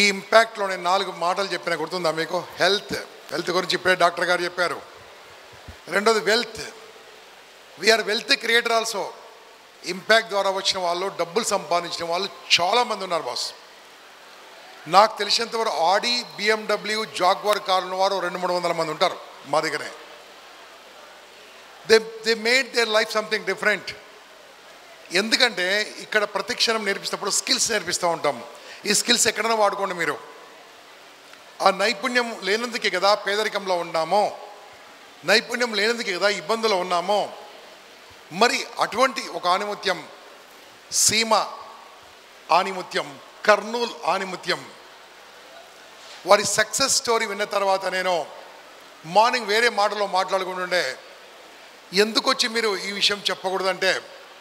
ఈ ఇంపాక్ట్లో నేను నాలుగు మాటలు చెప్పిన గుర్తుందా మీకు? హెల్త్ హెల్త్ గురించి ఇప్పుడే డాక్టర్ గారు చెప్పారు. రెండోది wealth we are wealth creator also impact ద్వారా వచ్చిన వాళ్ళు డబ్బులు సంపాదించిన వాళ్ళు చాలామంది ఉన్నారు బాస్ నాకు తెలిసినంతవరకు ఆడి బిఎండబ్ల్యూ జాగ్వార్ కార్ వారు రెండు మూడు వందల మంది ఉంటారు మా దగ్గరే. They they made their life something different ఎందుకంటే ఇక్కడ ప్రతిక్షణం నేర్పిస్తున్నప్పుడు స్కిల్స్ నేర్పిస్తూ ఉంటాం. ఈ స్కిల్స్ ఎక్కడైనా వాడుకోండి మీరు. ఆ నైపుణ్యం లేనందుకే కదా పేదరికంలో ఉన్నామో? నైపుణ్యం లేనందుకే కదా ఇబ్బందులు ఉన్నామో? మరి అటువంటి ఒక ఆనిముత్యం సీమ ఆనిముత్యం కర్నూల్ ఆనిముత్యం వారి సక్సెస్ స్టోరీ విన్న తర్వాత నేను మార్నింగ్ వేరే మాటలో మాట్లాడుకుంటుండే ఎందుకు వచ్చి మీరు ఈ విషయం చెప్పకూడదంటే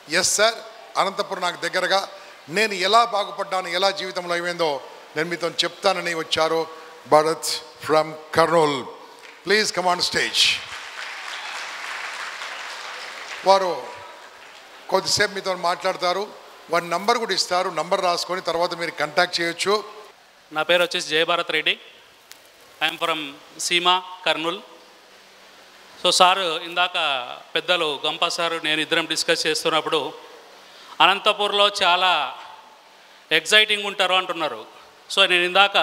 ఎస్ సార్ అనంతపురం నాకు దగ్గరగా నేను ఎలా బాగుపడ్డాను ఎలా జీవితంలో ఏమైందో నేను మీతో చెప్తానని వచ్చారు Bharat from Kurnool. Please come and stage వారు కొద్దిసేపు మీతో మాట్లాడతారు వారి నంబర్ కూడా ఇస్తారు నంబర్ రాసుకొని తర్వాత మీరు కాంటాక్ట్ చేయొచ్చు. నా పేరు వచ్చేసి Jayabharat Reddy. I'm from Seema Kurnool so sir ఇందాక పెద్దలు గంప సార్ నేను ఇద్దరం డిస్కస్ చేస్తున్నప్పుడు అనంతపూర్లో చాలా ఎగ్జైటింగ్ ఉంటారు అంటున్నారు. సో నేను ఇందాక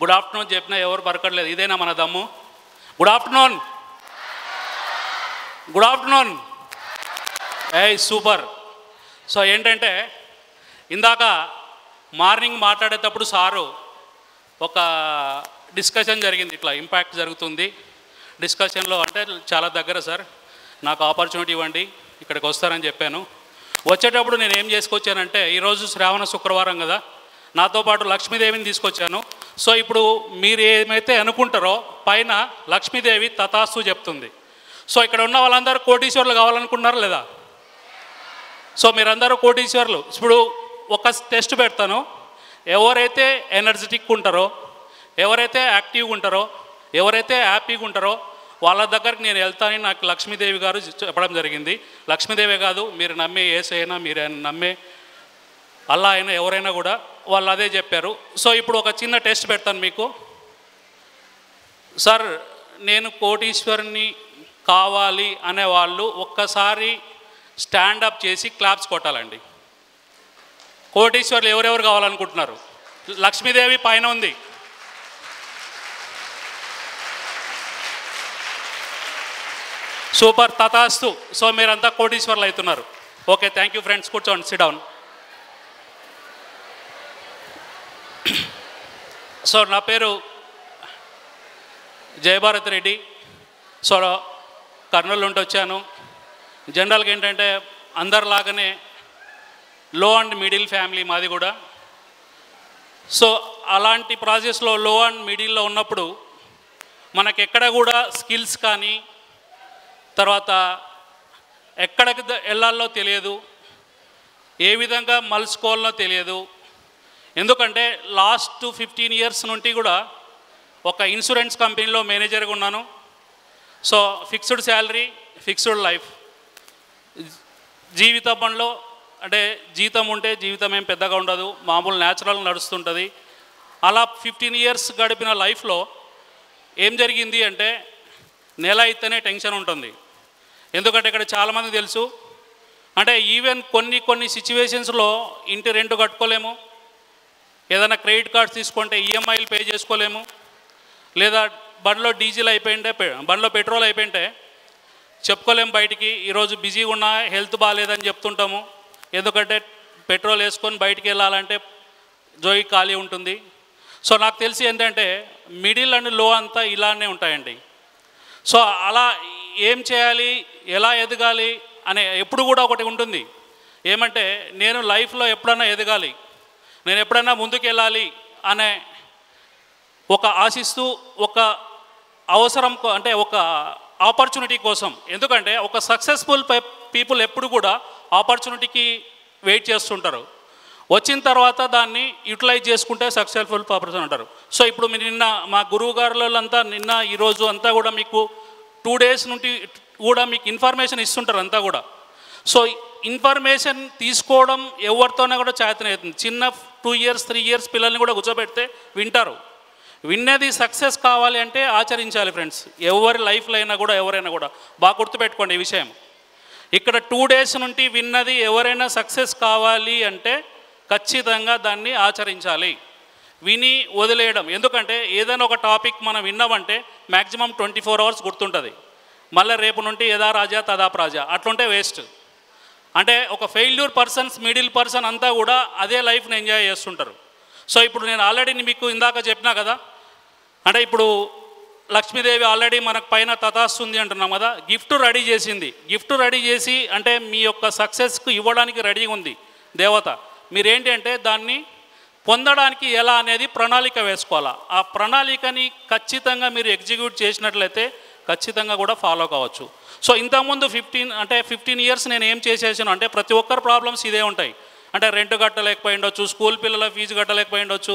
గుడ్ ఆఫ్టర్నూన్ చెప్పినా ఎవరు పరకట్లేదు. ఇదేనా మన దమ్ము? గుడ్ ఆఫ్టర్నూన్ గుడ్ ఆఫ్టర్నూన్ ఏ సూపర్. సో ఏంటంటే ఇందాక మార్నింగ్ మాట్లాడేటప్పుడు సారు ఒక డిస్కషన్ జరిగింది. ఇట్లా ఇంపాక్ట్ జరుగుతుంది. డిస్కషన్లో అంటే చాలా దగ్గర సార్. నాకు ఆపర్చునిటీ ఇవ్వండి. ఇక్కడికి వస్తారని చెప్పాను. వచ్చేటప్పుడు నేను ఏం చేసుకొచ్చానంటే ఈరోజు శ్రావణ శుక్రవారం కదా నాతో పాటు లక్ష్మీదేవిని తీసుకొచ్చాను. సో ఇప్పుడు మీరు ఏమైతే అనుకుంటారో పైన లక్ష్మీదేవి తథాస్తు చెప్తుంది. సో ఇక్కడ ఉన్న వాళ్ళందరూ కోటీశ్వర్లు కావాలనుకున్నారు లేదా? సో మీరందరూ కోటీశ్వర్లు. ఇప్పుడు ఒక టెస్ట్ పెడతాను. ఎవరైతే ఎనర్జెటిక్ ఉంటారో ఎవరైతే యాక్టివ్గా ఉంటారో ఎవరైతే హ్యాపీగా ఉంటారో వాళ్ళ దగ్గరికి నేను వెళ్తానని నాకు లక్ష్మీదేవి గారు చెప్పడం జరిగింది. లక్ష్మీదేవి కాదు మీరు నమ్మే ఏసైనా మీరు ఆయన నమ్మే అల్లా అయినా ఎవరైనా కూడా వాళ్ళు అదే చెప్పారు. సో ఇప్పుడు ఒక చిన్న టెస్ట్ పెడతాను మీకు. సార్ నేను కోటీశ్వరుని కావాలి అనే వాళ్ళు ఒక్కసారి స్టాండప్ చేసి క్లాప్స్ కొట్టాలండి. కోటీశ్వర్లు ఎవరెవరు కావాలనుకుంటున్నారు? లక్ష్మీదేవి పైన ఉంది. సూపర్ తథాస్తు సో మీరంతా కోటీశ్వర్లు అవుతున్నారు ఓకే థ్యాంక్ యూ ఫ్రెండ్స్. కూర్చోండి సిడౌన్ సో నా పేరు జయభారత్ రెడ్డి. సో కర్నూలు నుండి వచ్చాను. జనరల్గా ఏంటంటే అందరిలాగానే లో అండ్ మిడిల్ ఫ్యామిలీ మాది కూడా. సో అలాంటి ప్రాసెస్లో లో అండ్ మిడిల్లో ఉన్నప్పుడు మనకి ఎక్కడ కూడా స్కిల్స్ కానీ తర్వాత ఎక్కడికి వెళ్ళాలో తెలియదు ఏ విధంగా మలుచుకోవాలో తెలియదు. ఎందుకంటే లాస్ట్ ఫిఫ్టీన్ ఇయర్స్ నుండి కూడా ఒక ఇన్సూరెన్స్ కంపెనీలో మేనేజర్గా ఉన్నాను. So fixed salary fixed life. జీవిత పనిలో అంటే జీతం ఉంటే జీవితం ఏం పెద్దగా ఉండదు మామూలు న్యాచురల్ నడుస్తుంటుంది. అలా ఫిఫ్టీన్ ఇయర్స్ గడిపిన లైఫ్లో ఏం జరిగింది అంటే నెల అయితేనే టెన్షన్ ఉంటుంది. ఎందుకంటే ఇక్కడ చాలామంది తెలుసు. అంటే ఈవెన్ కొన్ని కొన్ని సిచ్యువేషన్స్లో ఇంటి రెంట్ కట్టుకోలేము. ఏదైనా క్రెడిట్ కార్డ్స్ తీసుకుంటే ఈఎంఐలు పే చేసుకోలేము. లేదా బండ్లో డీజిల్ అయిపోయింటే బండ్లో పెట్రోల్ అయిపోయింటే చెప్పుకోలేము బయటికి. ఈరోజు బిజీగా ఉన్నా హెల్త్ బాగాలేదని చెప్తుంటాము. ఎందుకంటే పెట్రోల్ వేసుకొని బయటికి వెళ్ళాలంటే జోయి ఖాళీ ఉంటుంది. సో నాకు తెలిసి ఏంటంటే మిడిల్ అండ్లో అంతా ఇలానే ఉంటాయండి. సో అలా ఏం చేయాలి? ఎలా ఎదగాలి అనే ఎప్పుడు కూడా ఒకటి ఉంటుంది. ఏమంటే నేను లైఫ్లో ఎప్పుడైనా ఎదగాలి నేను ఎప్పుడైనా ముందుకు వెళ్ళాలి అనే ఒక ఆశిస్తూ ఒక అవసరం అంటే ఒక ఆపర్చునిటీ కోసం. ఎందుకంటే ఒక సక్సెస్ఫుల్ పీపుల్ ఎప్పుడు కూడా ఆపర్చునిటీకి వెయిట్ చేస్తుంటారు. వచ్చిన తర్వాత దాన్ని యూటిలైజ్ చేసుకుంటే సక్సెస్ఫుల్ పర్సన్ అంటారు సో ఇప్పుడు మీరు నిన్న మా గురువు గారులంతా నిన్న ఈరోజు అంతా కూడా మీకు టూ డేస్ నుండి కూడా మీకు ఇన్ఫర్మేషన్ ఇస్తుంటారు అంతా కూడా. సో ఇన్ఫర్మేషన్ తీసుకోవడం ఎవరితోనే కూడా చేతనవుతుంది చిన్న టూ ఇయర్స్ త్రీ ఇయర్స్ పిల్లల్ని కూడా కూర్చోబెడితే వింటారు. విన్నది సక్సెస్ కావాలి అంటే ఆచరించాలి ఫ్రెండ్స్ ఎవరి లైఫ్లో అయినా కూడా ఎవరైనా కూడా. బాగా గుర్తుపెట్టుకోండి ఈ విషయం. ఇక్కడ టూ డేస్ నుండి విన్నది ఎవరైనా సక్సెస్ కావాలి అంటే ఖచ్చితంగా దాన్ని ఆచరించాలి. విని వదిలేయడం. ఎందుకంటే ఏదైనా ఒక టాపిక్ మనం విన్నామంటే మ్యాక్సిమం ట్వంటీ ఫోర్ అవర్స్ గుర్తుంటుంది. మళ్ళీ రేపు నుండి యథా రాజా తదా ప్రాజా. అట్లుంటే వేస్ట్ అంటే ఒక ఫెయిల్యూర్ పర్సన్స్ మిడిల్ పర్సన్ అంతా కూడా అదే లైఫ్ని ఎంజాయ్ చేస్తుంటారు. సో ఇప్పుడు నేను ఆల్రెడీ మీకు ఇందాక చెప్పినా కదా? అంటే ఇప్పుడు లక్ష్మీదేవి ఆల్రెడీ మనకు పైన తతాస్తుంది అంటున్నాం కదా? గిఫ్ట్ రెడీ చేసింది. గిఫ్ట్ రెడీ చేసి అంటే మీ యొక్క సక్సెస్కు ఇవ్వడానికి రెడీగా ఉంది దేవత. మీరేంటి అంటే దాన్ని పొందడానికి ఎలా అనేది ప్రణాళిక వేసుకోవాలా. ఆ ప్రణాళికని ఖచ్చితంగా మీరు ఎగ్జిక్యూట్ చేసినట్లయితే ఖచ్చితంగా కూడా ఫాలో కావచ్చు. సో ఇంతకుముందు ఫిఫ్టీన్ అంటే ఫిఫ్టీన్ ఇయర్స్ నేను ఏం చేసేసాను అంటే ప్రతి ఒక్కరి ప్రాబ్లమ్స్ ఇదే ఉంటాయి. అంటే రెంట్ కట్టలేకపోయి ఉండొచ్చు స్కూల్ పిల్లల ఫీజు కట్టలేకపోయి ఉండొచ్చు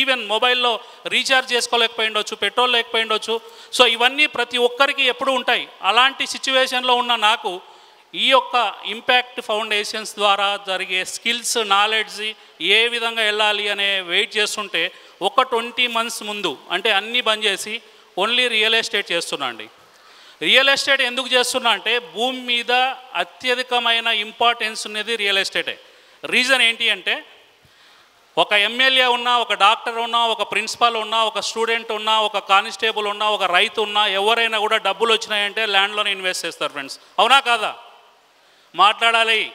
ఈవెన్ మొబైల్లో రీఛార్జ్ చేసుకోలేకపోయి ఉండొచ్చు పెట్రోల్ లేకపోయి ఉండొచ్చు. సో ఇవన్నీ ప్రతి ఒక్కరికి ఎప్పుడు ఉంటాయి. అలాంటి సిచ్యువేషన్లో ఉన్న నాకు ఈ యొక్క ఇంపాక్ట్ ఫౌండేషన్స్ ద్వారా జరిగే స్కిల్స్ నాలెడ్జ్ ఏ విధంగా వెళ్ళాలి అనే వెయిట్ చేస్తుంటే ఒక ట్వంటీ మంత్స్ ముందు అంటే అన్నీ బంద్ చేసి ఓన్లీ రియల్ ఎస్టేట్ చేస్తున్నా అండి. రియల్ ఎస్టేట్ ఎందుకు చేస్తున్నా అంటే భూమి మీద అత్యధికమైన ఇంపార్టెన్స్ ఉన్నది రియల్ ఎస్టేటే. రీజన్ ఏంటి అంటే ఒక ఎమ్మెల్యే ఉన్నా ఒక డాక్టర్ ఉన్నా ఒక ప్రిన్సిపాల్ ఉన్నా ఒక స్టూడెంట్ ఉన్నా ఒక కానిస్టేబుల్ ఉన్నా ఒక రైతు ఉన్నా ఎవరైనా కూడా డబ్బులు వచ్చినాయంటే ల్యాండ్లోనే ఇన్వెస్ట్ చేస్తారు ఫ్రెండ్స్. అవునా కాదా? మాట్లాడాలి.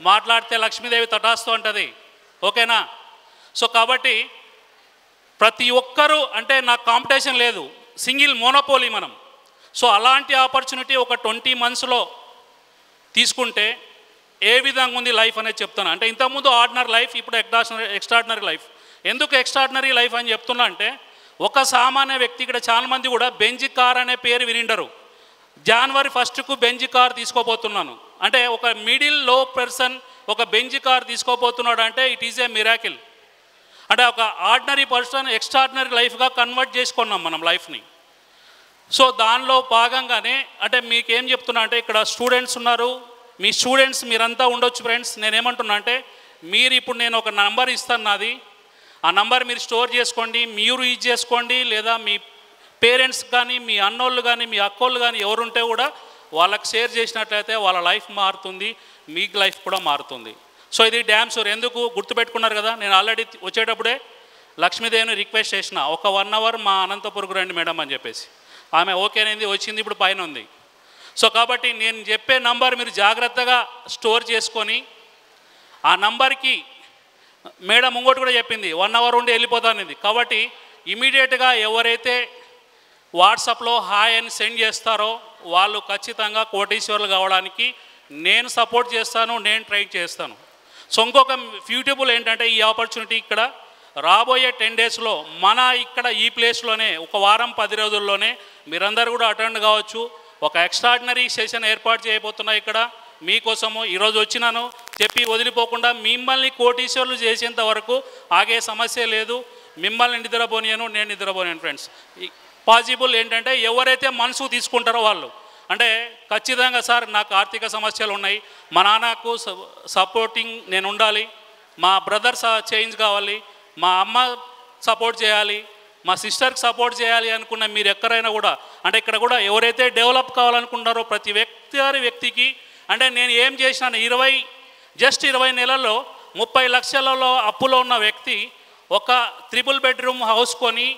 మాట్లాడితే లక్ష్మీదేవి తటాస్తూ ఉంటుంది ఓకేనా? సో కాబట్టి ప్రతి ఒక్కరూ అంటే నాకు కాంపిటీషన్ లేదు. సింగిల్ మోనోపోలీ మనం. సో అలాంటి ఆపర్చునిటీ ఒక ట్వంటీ మంత్స్లో తీసుకుంటే ఏ విధంగా ఉంది లైఫ్ అనేది చెప్తాను అంటే ఇంతకుముందు ఆర్డినరీ లైఫ్ ఇప్పుడు ఎక్స్ట్రాడినరీ ఎక్స్ట్రాడినరీ లైఫ్. ఎందుకు ఎక్స్ట్రాడినరీ లైఫ్ అని చెప్తున్నా అంటే ఒక సామాన్య వ్యక్తి ఇక్కడ చాలా మంది కూడా బెంజ్ కార్ అనే పేరు వినిండరు. జనవరి ఫస్ట్కు బెంజ్ కార్ తీసుకోబోతున్నాను. అంటే ఒక మిడిల్లో పర్సన్ ఒక బెంజ్ కార్ తీసుకోబోతున్నాడు అంటే ఇట్ ఈజ్ ఏ మిరాకిల్. అంటే ఒక ఆర్డినరీ పర్సన్ ఎక్స్ట్రాడినరీ లైఫ్గా కన్వర్ట్ చేసుకున్నాం మనం లైఫ్ని. సో దానిలో భాగంగానే అంటే మీకేం చెప్తున్నా అంటే ఇక్కడ స్టూడెంట్స్ ఉన్నారు మీ స్టూడెంట్స్ మీరంతా ఉండొచ్చు ఫ్రెండ్స్. నేనేమంటున్నా అంటే మీరు ఇప్పుడు నేను ఒక నంబర్ ఇస్తాను నాది. ఆ నంబర్ మీరు స్టోర్ చేసుకోండి మీరు యూజ్ చేసుకోండి లేదా మీ పేరెంట్స్ కానీ మీ అన్నోళ్ళు కానీ మీ అక్కోళ్ళు కానీ ఎవరుంటే కూడా వాళ్ళకి షేర్ చేసినట్లయితే వాళ్ళ లైఫ్ మారుతుంది మీకు లైఫ్ కూడా మారుతుంది. సో ఇది డ్యామ్ షూర్ ఎందుకు? గుర్తుపెట్టుకున్నారు కదా? నేను ఆల్రెడీ వచ్చేటప్పుడే లక్ష్మీదేవిని రిక్వెస్ట్ చేసిన. ఒక వన్ అవర్ మా అనంతపురకు రండి మేడం అని చెప్పేసి. ఆమె ఓకేనైంది వచ్చింది ఇప్పుడు పైన ఉంది. సో కాబట్టి నేను చెప్పే నంబర్ మీరు జాగ్రత్తగా స్టోర్ చేసుకొని ఆ నంబర్కి మేడం ఇంకోటి కూడా చెప్పింది వన్ అవర్ ఉండి వెళ్ళిపోతానిది కాబట్టి ఇమీడియట్గా ఎవరైతే వాట్సాప్లో హాయ్ అని సెండ్ చేస్తారో వాళ్ళు ఖచ్చితంగా కోటీశ్వర్లు కావడానికి నేను సపోర్ట్ చేస్తాను నేను ట్రై చేస్తాను. సో ఇంకొక ఫ్యూటబుల్ ఏంటంటే ఈ ఆపర్చునిటీ ఇక్కడ రాబోయే టెన్ డేస్లో మన ఇక్కడ ఈ ప్లేస్లోనే ఒక వారం పది రోజుల్లోనే మీరందరూ కూడా అటెండ్ కావచ్చు. ఒక ఎక్స్ట్రాడినరీ సెషన్ ఏర్పాటు చేయబోతున్నాయి ఇక్కడ. మీకోసము ఈరోజు వచ్చినాను. చెప్పి వదిలిపోకుండా మిమ్మల్ని కోటీశ్వర్లు చేసేంత వరకు ఆగే సమస్య లేదు. మిమ్మల్ని నిద్రపోనియను నేను నిద్రపోయాను ఫ్రెండ్స్ పాసిబుల్ ఏంటంటే ఎవరైతే మనసు తీసుకుంటారో వాళ్ళు అంటే ఖచ్చితంగా సార్ నాకు ఆర్థిక సమస్యలు ఉన్నాయి. మా నాన్నకు సపోర్టింగ్ నేను ఉండాలి. మా బ్రదర్ చేంజ్ కావాలి. మా అమ్మ సపోర్ట్ చేయాలి. మా సిస్టర్కి సపోర్ట్ చేయాలి అనుకున్న మీరు ఎక్కడైనా కూడా అంటే ఇక్కడ కూడా ఎవరైతే డెవలప్ కావాలనుకుంటారో ప్రతి వ్యక్తి వారి వ్యక్తికి అంటే నేను ఏం చేసినాను ఇరవై జస్ట్ ఇరవై నెలల్లో ముప్పై లక్షలలో అప్పులో ఉన్న వ్యక్తి ఒక త్రిపుల్ బెడ్రూమ్ హౌస్ కొని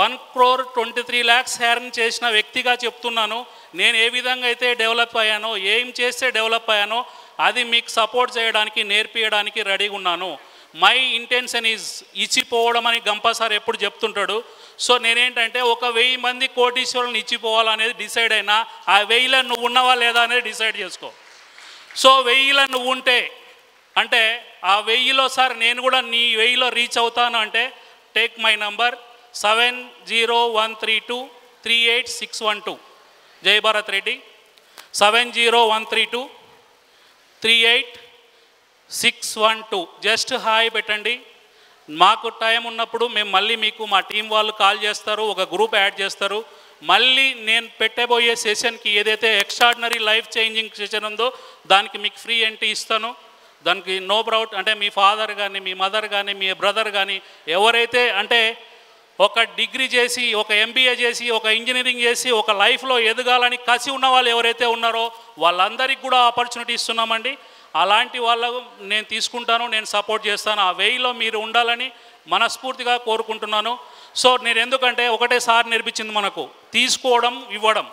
one crore twenty three lakhs Harren చేసిన వ్యక్తిగా చెప్తున్నాను. నేను ఏ విధంగా అయితే డెవలప్ అయ్యానో ఏం చేస్తే డెవలప్ అయ్యానో అది మీకు సపోర్ట్ చేయడానికి నేర్పించడానికి రెడీగా ఉన్నాను. మై ఇంటెన్షన్ ఈజ్ ఇచ్చిపోవడం అని గంప సార్ ఎప్పుడు చెప్తుంటాడు. సో నేనేంటంటే ఒక వెయ్యి మంది కోటీశ్వరులను ఇచ్చిపోవాలనేది డిసైడ్ అయినా ఆ వెయ్యిలో నువ్వు ఉన్నావా లేదా అనేది డిసైడ్ చేసుకో. సో వెయ్యిలో నువ్వు ఉంటే అంటే ఆ వెయ్యిలో సార్ నేను కూడా నీ వెయ్యిలో రీచ్ అవుతాను అంటే take my number seven zero one three two three eight six one two. Jayabharat Reddy. Seven zero one three two three eight six one two. Just hi పెట్టండి. మాకు టైం ఉన్నప్పుడు మేము మళ్ళీ మీకు మా టీం వాళ్ళు కాల్ చేస్తారు ఒక గ్రూప్ యాడ్ చేస్తారు. మళ్ళీ నేను పెట్టబోయే సెషన్కి ఏదైతే ఎక్స్ట్రాడినరీ లైఫ్ చేంజింగ్ సెషన్ ఉందో దానికి మీకు ఫ్రీ ఎంట్రీ ఇస్తాను. దానికి నో ప్రౌట్ అంటే మీ ఫాదర్ కానీ మీ మదర్ కానీ మీ బ్రదర్ కానీ ఎవరైతే అంటే ఒక డిగ్రీ చేసి ఒక ఎంబీఏ చేసి ఒక ఇంజనీరింగ్ చేసి ఒక లైఫ్లో ఎదగాలని కసి ఉన్న వాళ్ళు ఎవరైతే ఉన్నారో వాళ్ళందరికీ కూడా ఆపర్చునిటీ ఇస్తున్నామండి. అలాంటి వాళ్ళ నేను తీసుకుంటాను నేను సపోర్ట్ చేస్తాను. ఆ వేయిలో మీరు ఉండాలని మనస్ఫూర్తిగా కోరుకుంటున్నాను. సో నేను ఎందుకంటే ఒకటే సార్ నేర్పించింది మనకు తీసుకోవడం ఇవ్వడం.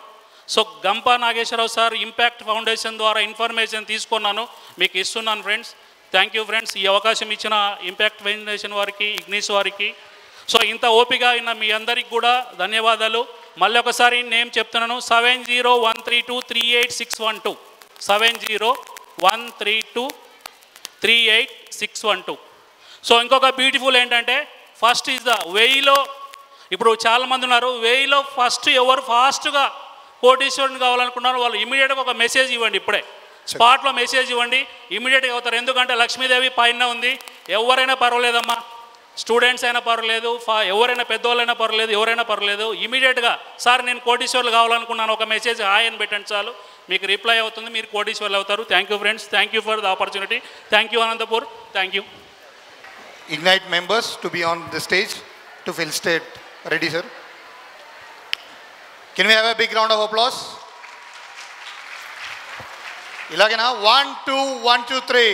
So Gampa Nageswararao sir impact foundation ద్వారా ఇన్ఫర్మేషన్ తీసుకున్నాను. మీకు ఇస్తున్నాను ఫ్రెండ్స్ థ్యాంక్ యూ ఫ్రెండ్స్ ఈ అవకాశం ఇచ్చిన ఇంపాక్ట్ ఫౌండేషన్ వారికి ఇగ్నిస్ వారికి సో ఇంత ఓపిక అయిన మీ అందరికి కూడా ధన్యవాదాలు. మళ్ళీ ఒకసారి నేను చెప్తున్నాను. Seven zero one three two three eight six one two seven zero one three two three eight six one two so ఇంకొక బ్యూటిఫుల్ ఏంటంటే ఫస్ట్ ఈజ్ ద వెయ్యిలో ఇప్పుడు చాలామంది ఉన్నారు. వెయ్యిలో ఫస్ట్ ఎవరు ఫాస్ట్గా కోటీశ్వరుని కావాలనుకున్నారో వాళ్ళు ఇమీడియట్గా ఒక మెసేజ్ ఇవ్వండి ఇప్పుడే. స్పాట్లో మెసేజ్ ఇవ్వండి. ఇమీడియట్గా అవుతారు. ఎందుకంటే లక్ష్మీదేవి పైన ఉంది. ఎవరైనా పర్వాలేదమ్మా? స్టూడెంట్స్ అయినా పర్వాలేదు ఫా ఎవరైనా పెద్దవాళ్ళైనా పర్వాలేదు ఎవరైనా పర్లేదు ఇమీడియట్గా సార్ నేను కోటీశ్వర్లు కావాలనుకున్నాను ఒక మెసేజ్ హాయ్ అని పెట్టండి చాలు. మీకు రిప్లై అవుతుంది మీరు కోటీశ్వర్లు అవుతారు. Thank you friends thank you for the opportunity thank you Anantapur thank you Ignite members to be on the stage to fill state ready sir can we have a big round of applause ఇలాగేనా? One two one two three